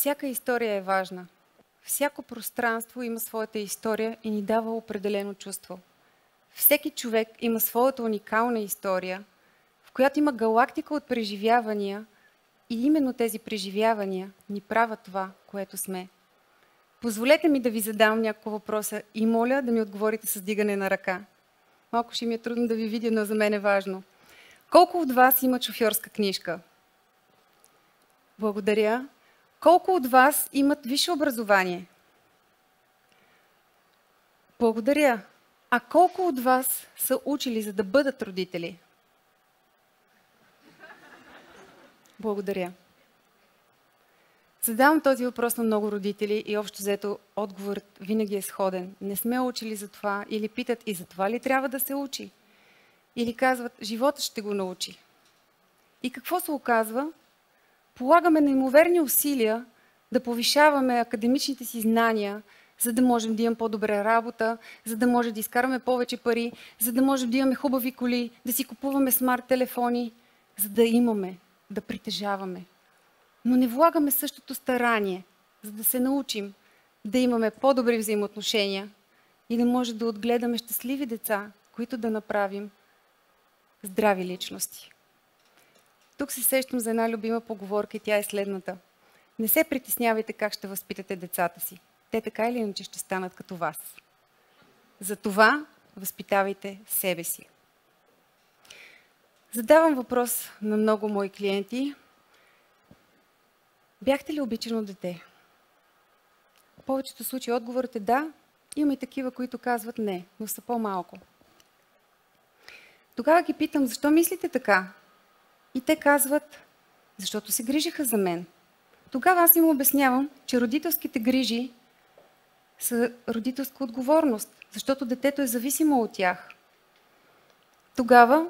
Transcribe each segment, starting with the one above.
Всяка история е важна. Всяко пространство има своята история и ни дава определено чувство. Всеки човек има своята уникална история, в която има галактика от преживявания и именно тези преживявания ни правят това, което сме. Позволете ми да ви задам няколко въпроса и моля да ми отговорите с дигане на ръка. Малко ще ми е трудно да ви видя, но за мен е важно. Колко от вас има шофьорска книжка? Благодаря. Колко от вас имат висше образование? Благодаря. А колко от вас са учили за да бъдат родители? Благодаря. Задавам този въпрос на много родители и общо взето отговорът винаги е сходен. Не сме учили за това или питат и за това ли трябва да се учи? Или казват, живота ще го научи. И какво се оказва? Полагаме неимоверни усилия да повишаваме академичните си знания, за да можем да имаме по-добра работа, за да може да изкараме повече пари, за да можем да имаме хубави коли, да си купуваме смарт телефони, за да имаме, да притежаваме. Но не влагаме същото старание, за да се научим да имаме по-добри взаимоотношения и да може да отгледаме щастливи деца, които да направим здрави личности. Тук се сещам за една любима поговорка и тя е следната. Не се притеснявайте как ще възпитате децата си. Те така или иначе ще станат като вас. Затова възпитавайте себе си. Задавам въпрос на много мои клиенти. Бяхте ли обичано дете? В повечето случаи отговорът е да. Има и такива, които казват не, но са по-малко. Тогава ги питам, защо мислите така? И те казват, защото се грижиха за мен. Тогава аз им обяснявам, че родителските грижи са родителска отговорност, защото детето е зависимо от тях. Тогава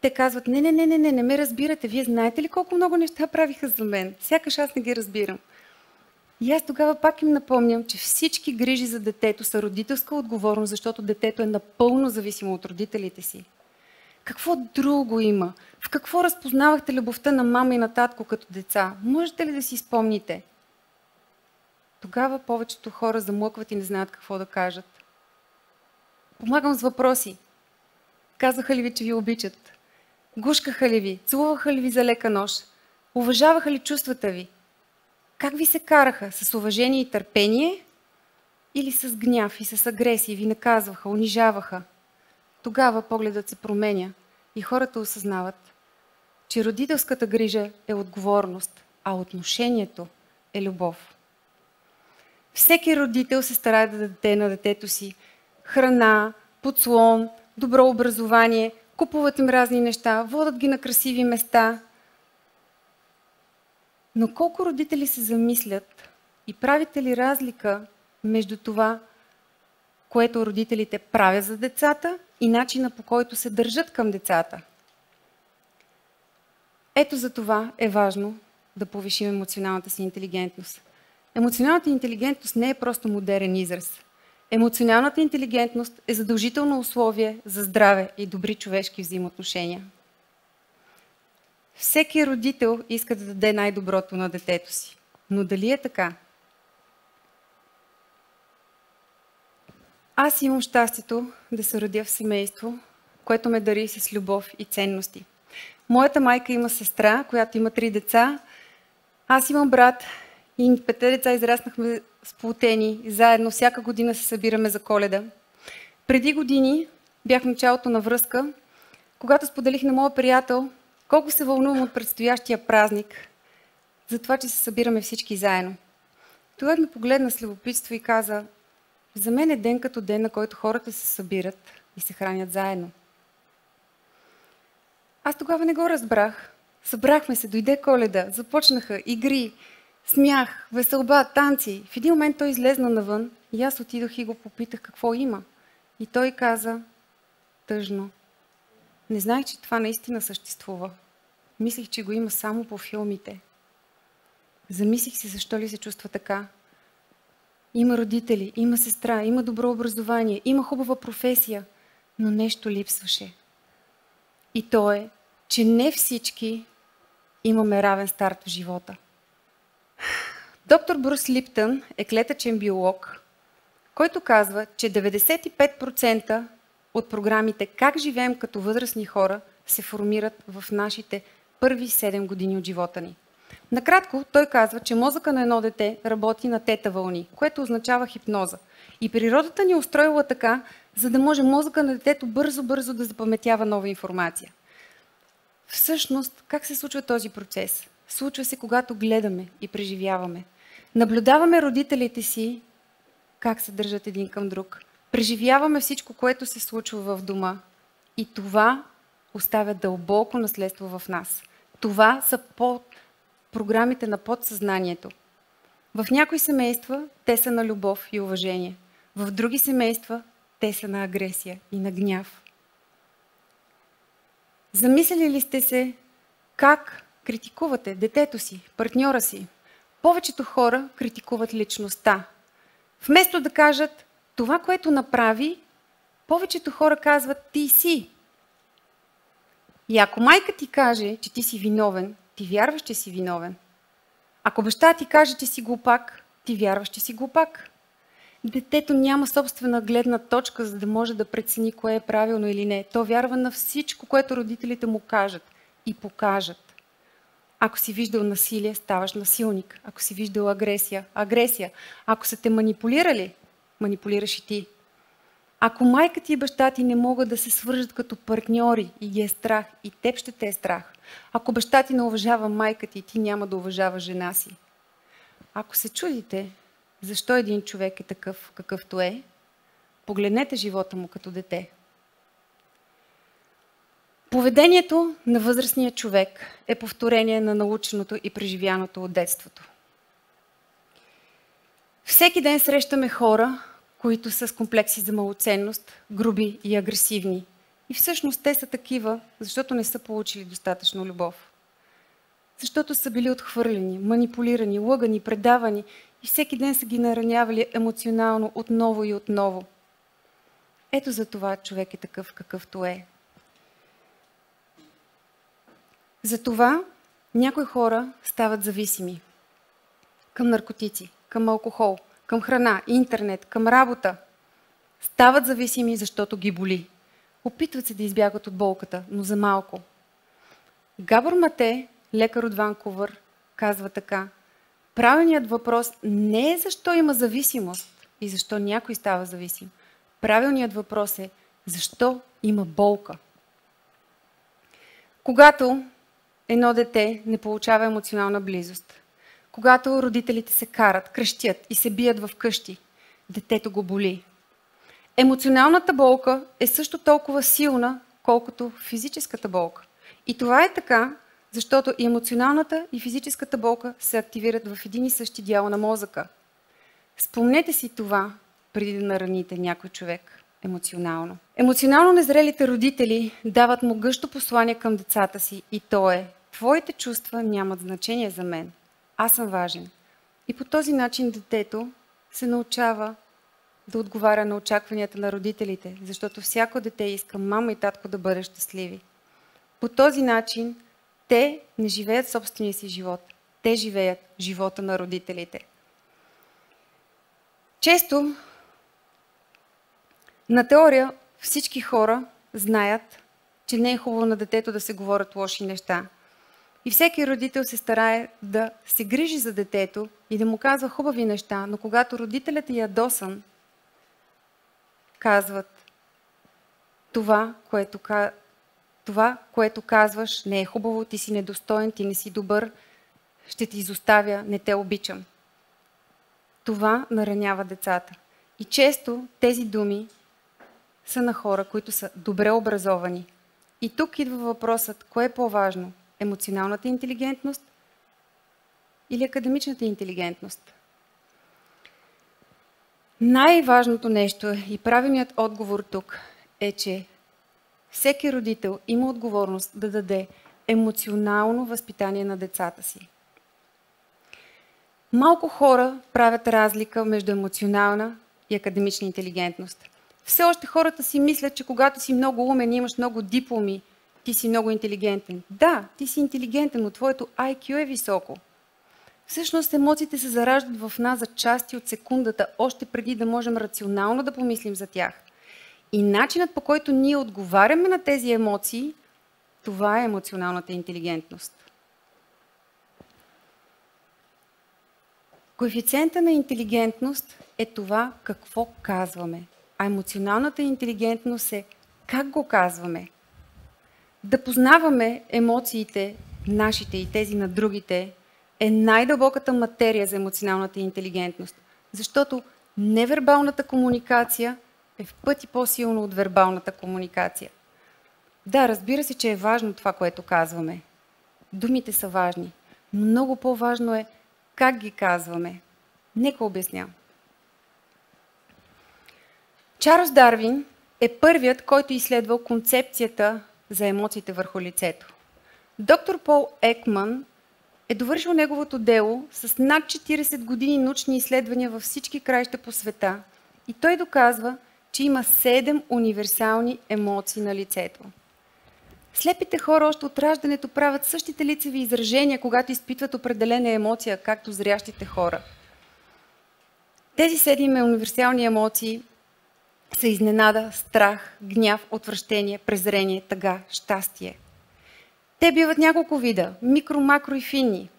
те казват, не, не, не, не, не, не ме разбирате. Вие знаете ли колко много неща правиха за мен? Сякаш аз не ги разбирам. И аз тогава пак им напомням, че всички грижи за детето са родителска отговорност, защото детето е напълно зависимо от родителите си. Какво друго има? В какво разпознавахте любовта на мама и на татко като деца? Можете ли да си спомните? Тогава повечето хора замлъкват и не знаят какво да кажат. Помагам с въпроси. Казаха ли ви, че ви обичат? Гушкаха ли ви? Целуваха ли ви за лека нож? Уважаваха ли чувствата ви? Как ви се караха? С уважение и търпение? Или с гняв и с агресия ви наказваха, унижаваха? Тогава погледът се променя и хората осъзнават, че родителската грижа е отговорност, а отношението е любов. Всеки родител се старае да даде на детето си храна, подслон, добро образование, купуват им разни неща, водат ги на красиви места. Но колко родители се замислят и правите ли разлика между това, което родителите правят за децата и начина по който се държат към децата? Ето за това е важно да повишим емоционалната си интелигентност. Емоционалната интелигентност не е просто модерен израз. Емоционалната интелигентност е задължително условие за здраве и добри човешки взаимоотношения. Всеки родител иска да даде най-доброто на детето си. Но дали е така? Аз имам щастието да се родя в семейство, което ме дари с любов и ценности. Моята майка има сестра, която има три деца. Аз имам брат и пете деца израснахме сплутени. Заедно всяка година се събираме за коледа. Преди години бях в началото на връзка, когато споделих на моя приятел колко се вълнувам от предстоящия празник, за това, че се събираме всички заедно. Той ме погледна с любопитство и каза, за мен е ден като ден, на който хората се събират и се хранят заедно. Аз тогава не го разбрах. Събрахме се, дойде коледа, започнаха игри, смях, веселба, танци. В един момент той излезна навън и аз отидох и го попитах какво има. И той каза, тъжно. Не знаех, че това наистина съществува. Мислих, че го има само по филмите. Замислих се защо ли се чувства така. Има родители, има сестра, има добро образование, има хубава професия, но нещо липсваше. И то е, че не всички имаме равен старт в живота. Доктор Брус Липтън е клетъчен биолог, който казва, че 95% от програмите Как живеем като възрастни хора се формират в нашите първи 7 години от живота ни. Накратко, той казва, че мозъка на едно дете работи на тета вълни, което означава хипноза. И природата ни е устроила така, за да може мозъка на детето бързо-бързо да запаметява нова информация. Всъщност, как се случва този процес? Случва се, когато гледаме и преживяваме. Наблюдаваме родителите си как се държат един към друг. Преживяваме всичко, което се случва в дома. И това оставя дълбоко наследство в нас. Това са под програмите на подсъзнанието. В някои семейства те са на любов и уважение. В други семейства те са на агресия и на гняв. Замислили ли сте се как критикувате детето си, партньора си? Повечето хора критикуват личността. Вместо да кажат това, което направи, повечето хора казват ти си. И ако майка ти каже, че ти си виновен, ти вярваш, че си виновен. Ако баща ти каже, че си глупак, ти вярваш, че си глупак. Детето няма собствена гледна точка, за да може да прецени кое е правилно или не. То вярва на всичко, което родителите му кажат и покажат. Ако си виждал насилие, ставаш насилник. Ако си виждал агресия, агресия. Ако са те манипулирали, манипулираш и ти. Ако майка ти и баща ти не могат да се свържат като партньори и ги е страх, и теб ще те е страх. Ако баща ти не уважава майка ти, ти няма да уважава жена си. Ако се чудите, защо един човек е такъв, какъвто е, погледнете живота му като дете. Поведението на възрастния човек е повторение на наученото и преживяното от детството. Всеки ден срещаме хора, които са с комплекси за малоценност, груби и агресивни. И всъщност те са такива, защото не са получили достатъчно любов. Защото са били отхвърлени, манипулирани, лъгани, предавани и всеки ден са ги наранявали емоционално отново и отново. Ето за това човек е такъв какъвто е. Затова някои хора стават зависими към наркотици, към алкохол, към храна, интернет, към работа. Стават зависими, защото ги боли. Опитват се да избягат от болката, но за малко. Габор Мате, лекар от Ванкувър, казва така. Правилният въпрос не е защо има зависимост и защо някой става зависим. Правилният въпрос е защо има болка. Когато едно дете не получава емоционална близост, когато родителите се карат, крещят и се бият в къщи, детето го боли. Емоционалната болка е също толкова силна, колкото физическата болка. И това е така, защото и емоционалната и физическата болка се активират в един и същи дял на мозъка. Спомнете си това, преди да нараните някой човек емоционално. Емоционално незрелите родители дават му гъщо послание към децата си и то е Твоите чувства нямат значение за мен. Аз съм важен. И по този начин детето се научава да отговаря на очакванията на родителите, защото всяко дете иска мама и татко да бъдат щастливи. По този начин те не живеят собствения си живот. Те живеят живота на родителите. Често на теория всички хора знаят, че не е хубаво на детето да се говорят лоши неща. И всеки родител се старае да се грижи за детето и да му казва хубави неща, но когато родителят е ядосан, казват това, което това, което казваш, не е хубаво, ти си недостоен, ти не си добър, ще ти изоставя, не те обичам. Това наранява децата. И често тези думи са на хора, които са добре образовани. И тук идва въпросът, кое е по-важно? Емоционалната интелигентност или академичната интелигентност? Най-важното нещо и правилният отговор тук е, че всеки родител има отговорност да даде емоционално възпитание на децата си. Малко хора правят разлика между емоционална и академична интелигентност. Все още хората си мислят, че когато си много умен и имаш много дипломи, ти си много интелигентен. Да, ти си интелигентен, но твоето IQ е високо. Всъщност емоциите се зараждат в нас за части от секундата, още преди да можем рационално да помислим за тях. И начинът по който ние отговаряме на тези емоции, това е емоционалната интелигентност. Коефициента на интелигентност е това какво казваме, а емоционалната интелигентност е как го казваме. Да познаваме емоциите, нашите и тези на другите, е най-дълбоката материя за емоционалната интелигентност. Защото невербалната комуникация е в пъти по-силно от вербалната комуникация. Да, разбира се, че е важно това, което казваме. Думите са важни. Но много по-важно е как ги казваме. Нека обясня. Чарлз Дарвин е първият, който изследвал концепцията за емоциите върху лицето. Доктор Пол Екман е довършил неговото дело с над 40 години научни изследвания във всички краища по света и той доказва, че има 7 универсални емоции на лицето. Слепите хора още от раждането правят същите лицеви изражения, когато изпитват определена емоция, както зрящите хора. Тези седем универсални емоции са изненада, страх, гняв, отвращение, презрение, тъга, щастие. Те биват няколко вида – микро, макро и финни.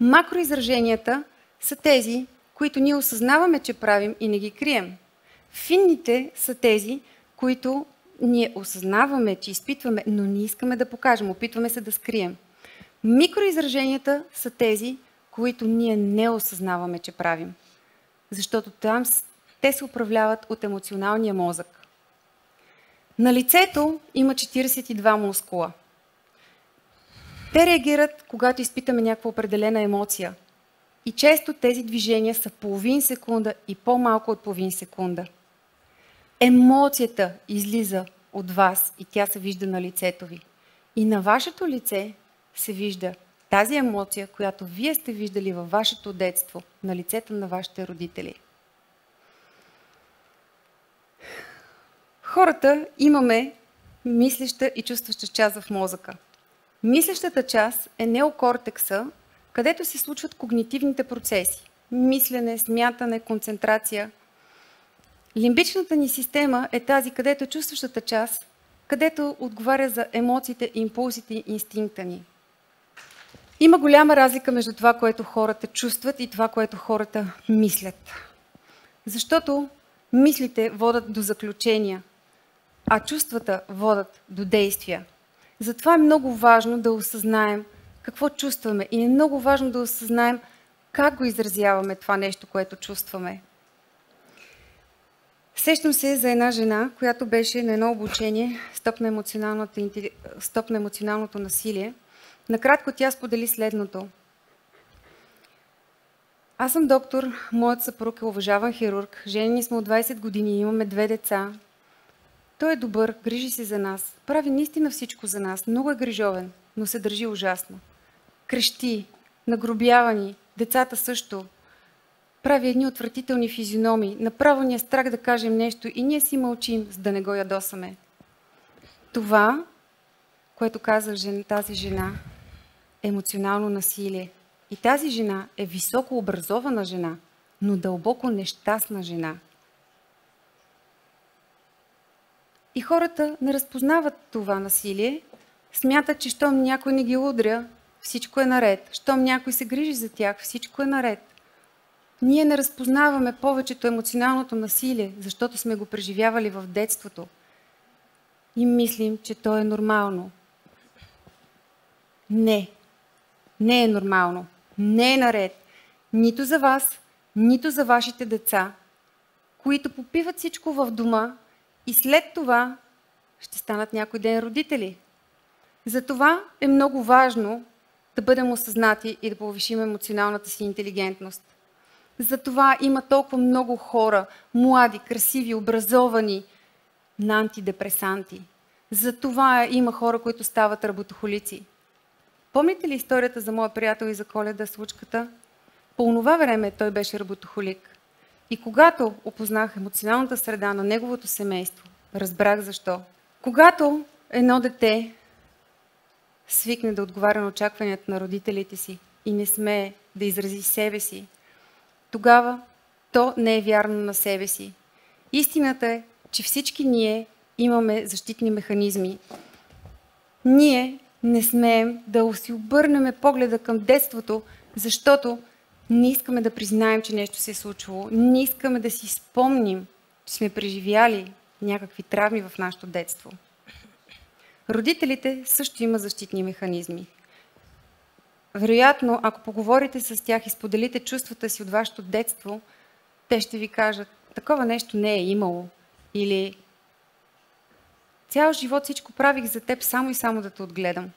Макроизраженията са тези, които ние осъзнаваме, че правим и не ги крием. Финните са тези, които ние осъзнаваме, че изпитваме, но не искаме да покажем, опитваме се да скрием. Микроизраженията са тези, които ние не осъзнаваме, че правим. Защото там те се управляват от емоционалния мозък. На лицето има 42 мускула. Те реагират, когато изпитаме някаква определена емоция. И често тези движения са половин секунда и по-малко от половин секунда. Емоцията излиза от вас и тя се вижда на лицето ви. И на вашето лице се вижда тази емоция, която вие сте виждали във вашето детство, на лицето на вашите родители. Хората имаме мислеща и чувстваща част в мозъка. Мислещата част е неокортекса, където се случват когнитивните процеси. Мислене, смятане, концентрация. Лимбичната ни система е тази, където е чувстващата част, където отговаря за емоциите, импулсите и инстинкта ни. Има голяма разлика между това, което хората чувстват и това, което хората мислят. Защото мислите водат до заключения, а чувствата водат до действия. Затова е много важно да осъзнаем какво чувстваме и е много важно да осъзнаем как го изразяваме това нещо, което чувстваме. Сещам се за една жена, която беше на едно обучение стоп на, стоп на емоционалното насилие. Накратко тя сподели следното. Аз съм доктор, моят съпруг е уважаван хирург, женени сме от 20 години, имаме две деца, той е добър, грижи се за нас, прави наистина всичко за нас, много е грижовен, но се държи ужасно. Крещи, нагробява ни, децата също. Прави едни отвратителни физиономи, направо ни е страх да кажем нещо и ние си мълчим, за да не го ядосаме. Това, което каза тази жена, е емоционално насилие. И тази жена е високо образована жена, но дълбоко нещастна жена – И хората не разпознават това насилие, смятат, че щом някой не ги удря, всичко е наред. Щом някой се грижи за тях, всичко е наред. Ние не разпознаваме повечето емоционалното насилие, защото сме го преживявали в детството. И мислим, че то е нормално. Не. Не е нормално. Не е наред. Нито за вас, нито за вашите деца, които попиват всичко в дома, и след това ще станат някой ден родители. Затова е много важно да бъдем осъзнати и да повишим емоционалната си интелигентност. Затова има толкова много хора, млади, красиви, образовани, на антидепресанти. Затова има хора, които стават работохолици. Помните ли историята за моя приятел и за коледа случката? По това време той беше работохолик. И когато опознах емоционалната среда на неговото семейство, разбрах защо. Когато едно дете свикне да отговаря на очакванията на родителите си и не смее да изрази себе си, тогава то не е вярно на себе си. Истината е, че всички ние имаме защитни механизми. Ние не смеем да си обърнем погледа към детството, защото не искаме да признаем, че нещо се е случило. Не искаме да си спомним, че сме преживяли някакви травми в нашето детство. Родителите също имат защитни механизми. Вероятно, ако поговорите с тях и споделите чувствата си от вашето детство, те ще ви кажат, такова нещо не е имало. Или цял живот всичко правих за теб само и само да те отгледам.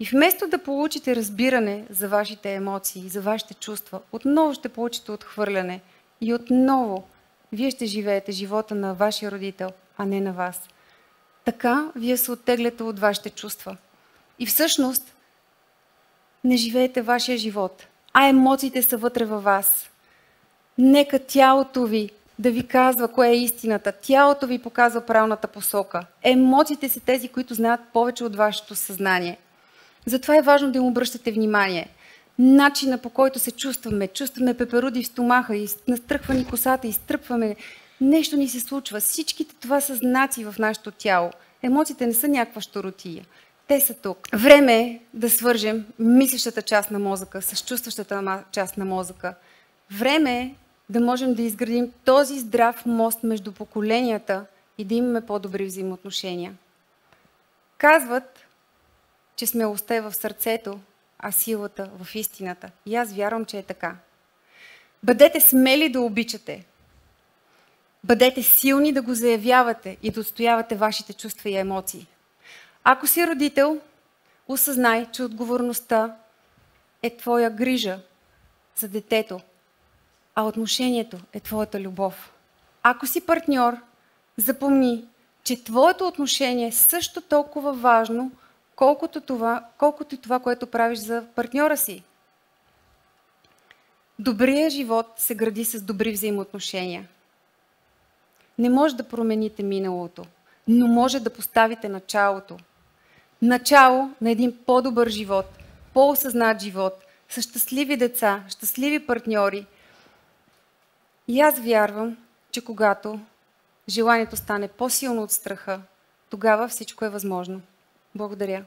И вместо да получите разбиране за вашите емоции, за вашите чувства, отново ще получите отхвърляне и отново вие ще живеете живота на вашия родител, а не на вас. Така вие се оттегляте от вашите чувства. И всъщност не живеете вашия живот, а емоциите са вътре във вас. Нека тялото ви да ви казва кое е истината. Тялото ви показва правилната посока. Емоциите са тези, които знаят повече от вашето съзнание. Затова е важно да им обръщате внимание. Начина по който се чувстваме, чувстваме пеперуди в стомаха, и косата, изтръпваме, нещо ни се случва. Всичките това са знаци в нашето тяло. Емоциите не са някаква щуротия. Те са тук. Време е да свържем мислещата част на мозъка с чувстващата част на мозъка. Време е да можем да изградим този здрав мост между поколенията и да имаме по-добри взаимоотношения. Казват, че смелостта е в сърцето, а силата в истината. И аз вярвам, че е така. Бъдете смели да обичате. Бъдете силни да го заявявате и да отстоявате вашите чувства и емоции. Ако си родител, осъзнай, че отговорността е твоя грижа за детето, а отношението е твоята любов. Ако си партньор, запомни, че твоето отношение е също толкова важно, колкото, това, колкото и това, което правиш за партньора си. Добрият живот се гради с добри взаимоотношения. Не може да промените миналото, но може да поставите началото. Начало на един по-добър живот, по-осъзнат живот, с щастливи деца, щастливи партньори. И аз вярвам, че когато желанието стане по-силно от страха, тогава всичко е възможно. Благодаря.